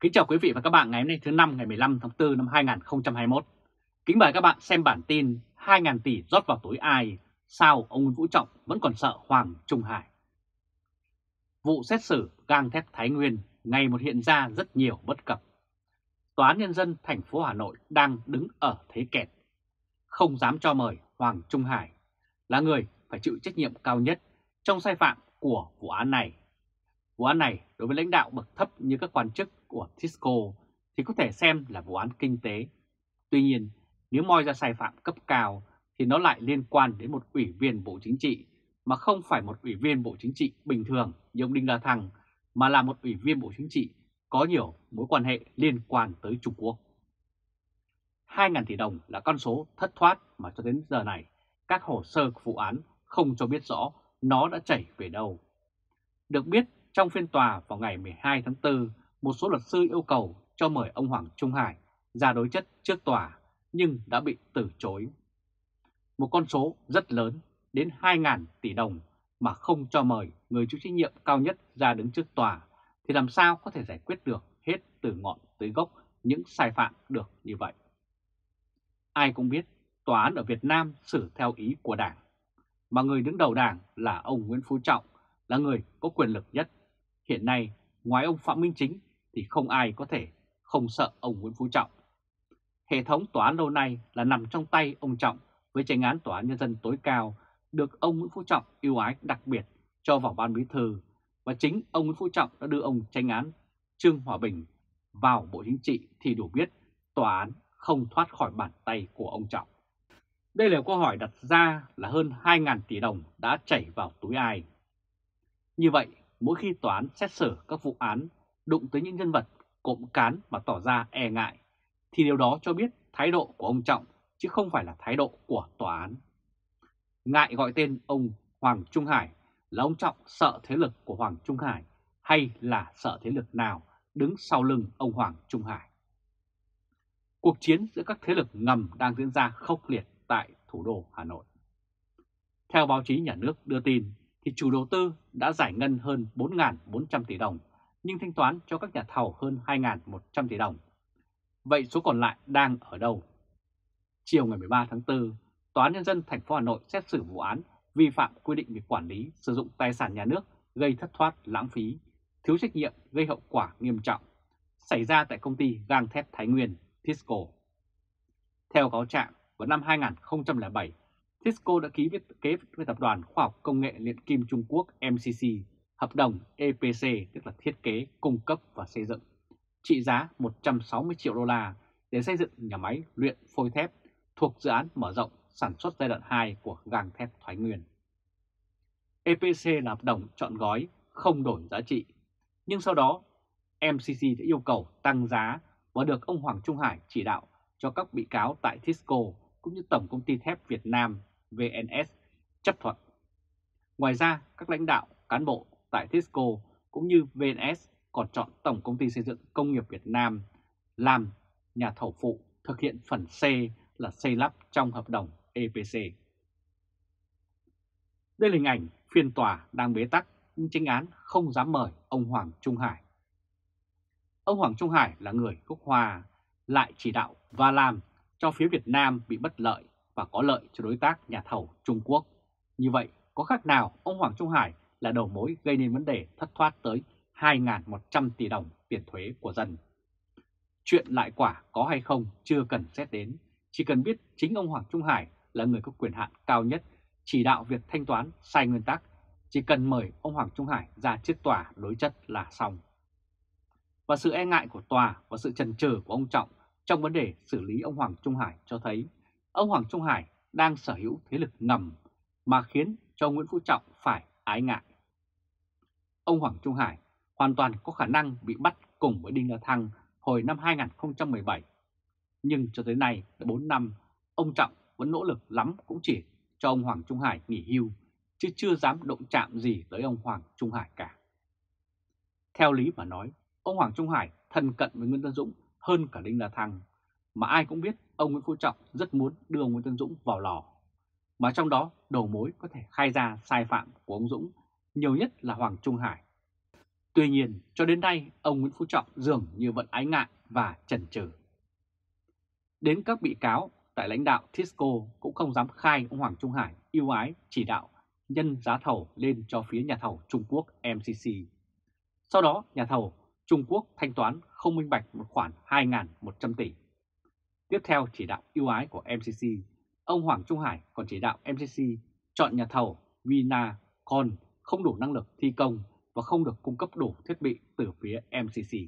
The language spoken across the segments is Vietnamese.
Kính chào quý vị và các bạn ngày hôm nay thứ năm ngày 15 tháng 4 năm 2021. Kính mời các bạn xem bản tin 2.000 tỷ rót vào túi ai, sao ông Nguyễn Vũ Trọng vẫn còn sợ Hoàng Trung Hải. Vụ xét xử gang thép Thái Nguyên ngày một hiện ra rất nhiều bất cập. Tòa án Nhân dân thành phố Hà Nội đang đứng ở thế kẹt, không dám cho mời Hoàng Trung Hải là người phải chịu trách nhiệm cao nhất trong sai phạm của vụ án này. Vụ án này đối với lãnh đạo bậc thấp như các quan chức của Tisco thì có thể xem là vụ án kinh tế. Tuy nhiên, nếu moi ra sai phạm cấp cao thì nó lại liên quan đến một ủy viên Bộ Chính trị mà không phải một ủy viên Bộ Chính trị bình thường như ông Đinh La Thăng mà là một ủy viên Bộ Chính trị có nhiều mối quan hệ liên quan tới Trung Quốc. 2.000 tỷ đồng là con số thất thoát mà cho đến giờ này các hồ sơ của vụ án không cho biết rõ nó đã chảy về đâu. Được biết trong phiên tòa vào ngày 12 tháng 4, một số luật sư yêu cầu cho mời ông Hoàng Trung Hải ra đối chất trước tòa nhưng đã bị từ chối. Một con số rất lớn đến 2.000 tỷ đồng mà không cho mời người chịu trách nhiệm cao nhất ra đứng trước tòa thì làm sao có thể giải quyết được hết từ ngọn tới gốc những sai phạm được như vậy. Ai cũng biết tòa án ở Việt Nam xử theo ý của Đảng, mà người đứng đầu Đảng là ông Nguyễn Phú Trọng là người có quyền lực nhất. Hiện nay, ngoài ông Phạm Minh Chính thì không ai có thể không sợ ông Nguyễn Phú Trọng. Hệ thống tòa án lâu nay là nằm trong tay ông Trọng với tranh án tòa án nhân dân tối cao được ông Nguyễn Phú Trọng yêu ái đặc biệt cho vào ban bí thư và chính ông Nguyễn Phú Trọng đã đưa ông tranh án Trương Hòa Bình vào Bộ Chính trị thì đủ biết tòa án không thoát khỏi bàn tay của ông Trọng. Đây là câu hỏi đặt ra là hơn 2.000 tỷ đồng đã chảy vào túi ai. Như vậy, mỗi khi tòa án xét xử các vụ án đụng tới những nhân vật cộm cán mà tỏ ra e ngại, thì điều đó cho biết thái độ của ông Trọng chứ không phải là thái độ của tòa án. Ngại gọi tên ông Hoàng Trung Hải là ông Trọng sợ thế lực của Hoàng Trung Hải hay là sợ thế lực nào đứng sau lưng ông Hoàng Trung Hải. Cuộc chiến giữa các thế lực ngầm đang diễn ra khốc liệt tại thủ đô Hà Nội. Theo báo chí nhà nước đưa tin, thì chủ đầu tư đã giải ngân hơn 4.400 tỷ đồng, nhưng thanh toán cho các nhà thầu hơn 2.100 tỷ đồng. Vậy số còn lại đang ở đâu? Chiều ngày 13 tháng 4, Tòa án Nhân dân thành phố Hà Nội xét xử vụ án vi phạm quy định về quản lý sử dụng tài sản nhà nước gây thất thoát lãng phí, thiếu trách nhiệm gây hậu quả nghiêm trọng, xảy ra tại công ty gang thép Thái Nguyên, Tisco. Theo cáo trạng, vào năm 2007, Tisco đã ký với kế với Tập đoàn Khoa học Công nghệ Liên Kim Trung Quốc MCC hợp đồng EPC tức là thiết kế, cung cấp và xây dựng, trị giá 160 triệu đô la để xây dựng nhà máy luyện phôi thép thuộc dự án mở rộng sản xuất giai đoạn 2 của gang thép Thái Nguyên. EPC là hợp đồng chọn gói không đổi giá trị, nhưng sau đó MCC đã yêu cầu tăng giá và được ông Hoàng Trung Hải chỉ đạo cho các bị cáo tại Tisco cũng như Tổng Công ty Thép Việt Nam VNS chấp thuận. Ngoài ra, các lãnh đạo, cán bộ tại Tisco cũng như VNS còn chọn Tổng Công ty Xây dựng Công nghiệp Việt Nam làm nhà thầu phụ thực hiện phần C là xây lắp trong hợp đồng EPC. Đây là hình ảnh phiên tòa đang bế tắc nhưng tranh án không dám mời ông Hoàng Trung Hải. Ông Hoàng Trung Hải là người gốc Hòa, lại chỉ đạo và làm cho phía Việt Nam bị bất lợi và có lợi cho đối tác nhà thầu Trung Quốc. Như vậy, có khác nào ông Hoàng Trung Hải là đầu mối gây nên vấn đề thất thoát tới 2.100 tỷ đồng tiền thuế của dân. Chuyện lại quả có hay không chưa cần xét đến, chỉ cần biết chính ông Hoàng Trung Hải là người có quyền hạn cao nhất chỉ đạo việc thanh toán sai nguyên tắc, chỉ cần mời ông Hoàng Trung Hải ra trước tòa đối chất là xong. Và sự e ngại của tòa và sự trần chừ của ông Trọng trong vấn đề xử lý ông Hoàng Trung Hải cho thấy ông Hoàng Trung Hải đang sở hữu thế lực ngầm mà khiến cho Nguyễn Phú Trọng phải ái ngại. Ông Hoàng Trung Hải hoàn toàn có khả năng bị bắt cùng với Đinh La Thăng hồi năm 2017. Nhưng cho tới nay, đã 4 năm, ông Trọng vẫn nỗ lực lắm cũng chỉ cho ông Hoàng Trung Hải nghỉ hưu, chứ chưa dám động chạm gì tới ông Hoàng Trung Hải cả. Theo lý mà nói, ông Hoàng Trung Hải thân cận với Nguyễn Tân Dũng hơn cả Đinh La Thăng, mà ai cũng biết ông Nguyễn Phú Trọng rất muốn đưa ông Nguyễn Tân Dũng vào lò. Mà trong đó đầu mối có thể khai ra sai phạm của ông Dũng nhiều nhất là Hoàng Trung Hải. Tuy nhiên, cho đến nay, ông Nguyễn Phú Trọng dường như vẫn ái ngại và chần chừ. Đến các bị cáo tại lãnh đạo Tisco cũng không dám khai ông Hoàng Trung Hải yêu ái chỉ đạo nhân giá thầu lên cho phía nhà thầu Trung Quốc MCC. Sau đó, nhà thầu Trung Quốc thanh toán không minh bạch một khoản 2.100 tỷ. Tiếp theo chỉ đạo yêu ái của MCC, ông Hoàng Trung Hải còn chỉ đạo MCC chọn nhà thầu Vinacon không đủ năng lực thi công và không được cung cấp đủ thiết bị từ phía MCC.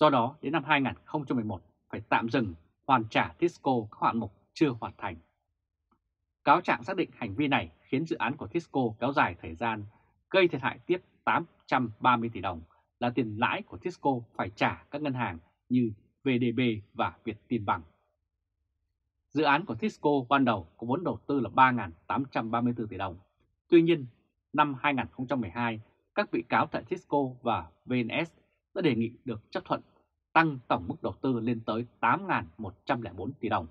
Do đó, đến năm 2011 phải tạm dừng hoàn trả Tisco các hạng mục chưa hoàn thành. Cáo trạng xác định hành vi này khiến dự án của Tisco kéo dài thời gian, gây thiệt hại tiếp 830 tỷ đồng là tiền lãi của Tisco phải trả các ngân hàng như VDB và việt tin bằng Dự án của Tisco ban đầu có vốn đầu tư là 3.834 tỷ đồng. Tuy nhiên, năm 2012, các bị cáo tại Tisco và VNS đã đề nghị được chấp thuận tăng tổng mức đầu tư lên tới 8.104 tỷ đồng.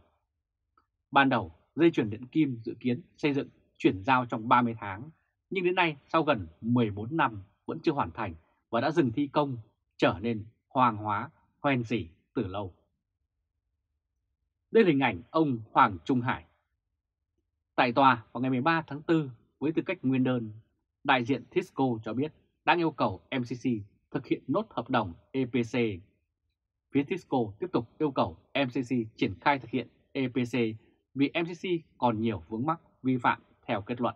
Ban đầu, dây chuyển điện kim dự kiến xây dựng chuyển giao trong 30 tháng, nhưng đến nay sau gần 14 năm vẫn chưa hoàn thành và đã dừng thi công, trở nên hoàng hóa, hoen dỉ từ lâu. Đây là hình ảnh ông Hoàng Trung Hải. Tại tòa vào ngày 13 tháng 4, với tư cách nguyên đơn, đại diện Tisco cho biết đang yêu cầu MCC thực hiện nốt hợp đồng EPC. Phía Tisco tiếp tục yêu cầu MCC triển khai thực hiện EPC vì MCC còn nhiều vướng mắc vi phạm theo kết luận.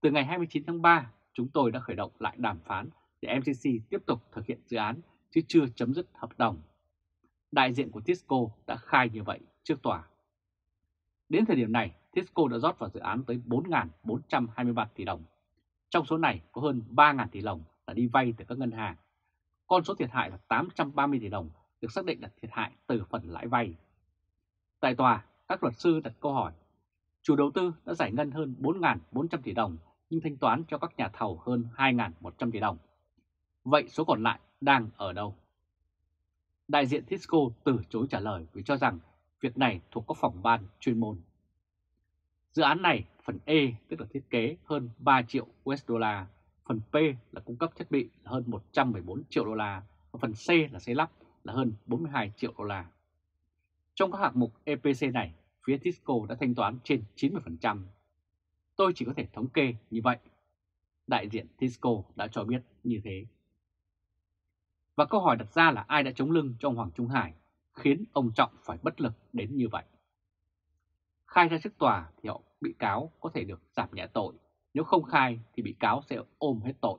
Từ ngày 29 tháng 3, chúng tôi đã khởi động lại đàm phán để MCC tiếp tục thực hiện dự án chứ chưa chấm dứt hợp đồng. Đại diện của Tisco đã khai như vậy trước tòa. Đến thời điểm này, Tisco đã rót vào dự án tới 4.423 tỷ đồng. Trong số này có hơn 3.000 tỷ đồng là đi vay từ các ngân hàng. Con số thiệt hại là 830 tỷ đồng được xác định là thiệt hại từ phần lãi vay. Tại tòa, các luật sư đặt câu hỏi, chủ đầu tư đã giải ngân hơn 4.400 tỷ đồng nhưng thanh toán cho các nhà thầu hơn 2.100 tỷ đồng. Vậy số còn lại đang ở đâu? Đại diện Tisco từ chối trả lời vì cho rằng việc này thuộc các phòng ban chuyên môn. Dự án này, phần E tức là thiết kế hơn 3 triệu USD, phần P là cung cấp thiết bị là hơn 114 triệu đô la và phần C là xây lắp là hơn 42 triệu đô la. Trong các hạng mục EPC này, phía Tisco đã thanh toán trên 90%. Tôi chỉ có thể thống kê như vậy. Đại diện Tisco đã cho biết như thế. Và câu hỏi đặt ra là ai đã chống lưng cho ông Hoàng Trung Hải khiến ông Trọng phải bất lực đến như vậy. Khai ra trước tòa thì họ bị cáo có thể được giảm nhẹ tội, nếu không khai thì bị cáo sẽ ôm hết tội.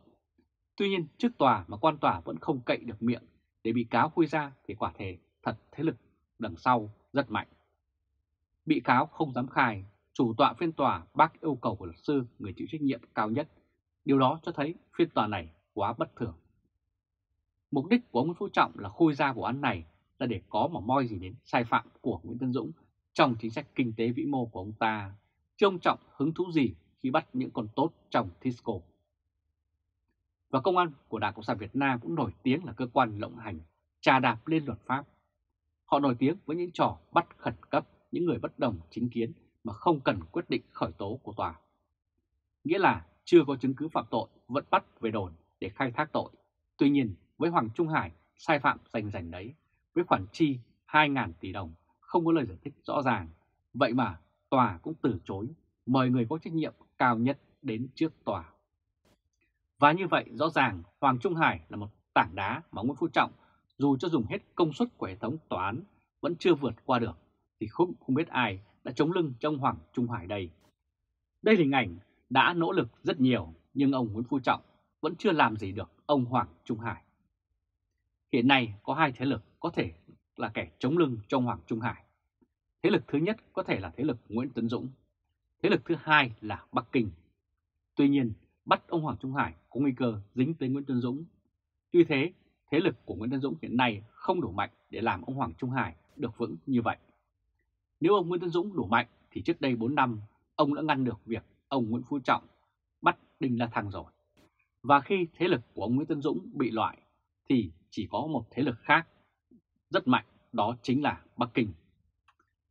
Tuy nhiên trước tòa mà quan tòa vẫn không cậy được miệng để bị cáo khui ra thì quả thể thật thế lực đằng sau rất mạnh. Bị cáo không dám khai, chủ tọa phiên tòa bác yêu cầu của luật sư người chịu trách nhiệm cao nhất. Điều đó cho thấy phiên tòa này quá bất thường. Mục đích của ông Nguyễn Phú Trọng là khôi ra vụ án này là để có mà moi gì đến sai phạm của Nguyễn Tân Dũng trong chính sách kinh tế vĩ mô của ông ta, chứ ông Trọng hứng thú gì khi bắt những con tốt trong Tisco. Và công an của Đảng Cộng sản Việt Nam cũng nổi tiếng là cơ quan lộng hành, trà đạp lên luật pháp. Họ nổi tiếng với những trò bắt khẩn cấp những người bất đồng chính kiến mà không cần quyết định khởi tố của tòa. Nghĩa là chưa có chứng cứ phạm tội vẫn bắt về đồn để khai thác tội. Tuy nhiên với Hoàng Trung Hải sai phạm rành rành đấy, với khoản chi 2.000 tỷ đồng không có lời giải thích rõ ràng. Vậy mà tòa cũng từ chối mời người có trách nhiệm cao nhất đến trước tòa. Và như vậy rõ ràng Hoàng Trung Hải là một tảng đá mà Nguyễn Phú Trọng dù cho dùng hết công suất của hệ thống tòa án vẫn chưa vượt qua được thì không, không biết ai đã chống lưng trong Hoàng Trung Hải đây. Đây là hình ảnh đã nỗ lực rất nhiều nhưng ông Nguyễn Phú Trọng vẫn chưa làm gì được ông Hoàng Trung Hải. Hiện nay có hai thế lực có thể là kẻ chống lưng cho Hoàng Trung Hải. Thế lực thứ nhất có thể là thế lực Nguyễn Tấn Dũng. Thế lực thứ hai là Bắc Kinh. Tuy nhiên, bắt ông Hoàng Trung Hải có nguy cơ dính tới Nguyễn Tấn Dũng. Tuy thế, thế lực của Nguyễn Tấn Dũng hiện nay không đủ mạnh để làm ông Hoàng Trung Hải được vững như vậy. Nếu ông Nguyễn Tấn Dũng đủ mạnh thì trước đây 4 năm ông đã ngăn được việc ông Nguyễn Phú Trọng bắt Đinh La Thăng rồi. Và khi thế lực của ông Nguyễn Tấn Dũng bị loại thì chỉ có một thế lực khác rất mạnh, đó chính là Bắc Kinh.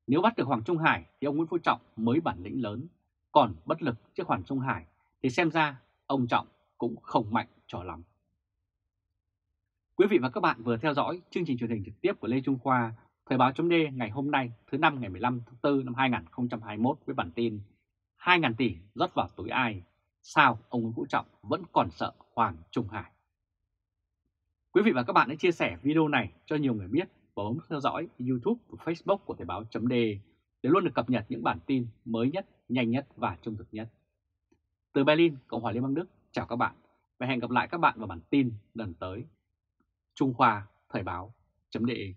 Nếu bắt được Hoàng Trung Hải thì ông Nguyễn Phú Trọng mới bản lĩnh lớn, còn bất lực trước Hoàng Trung Hải thì xem ra ông Trọng cũng không mạnh cho lắm. Quý vị và các bạn vừa theo dõi chương trình truyền hình trực tiếp của Lê Trung Khoa, Thời báo chấm ngày hôm nay thứ năm ngày 15 tháng 4 năm 2021 với bản tin 2.000 tỷ rót vào túi ai, sao ông Nguyễn Phú Trọng vẫn còn sợ Hoàng Trung Hải. Quý vị và các bạn hãy chia sẻ video này cho nhiều người biết và bấm theo dõi YouTube và Facebook của Thời báo .d để luôn được cập nhật những bản tin mới nhất, nhanh nhất và trung thực nhất. Từ Berlin, Cộng hòa Liên bang Đức, chào các bạn và hẹn gặp lại các bạn vào bản tin lần tới. Trung Khoa Thời báo.de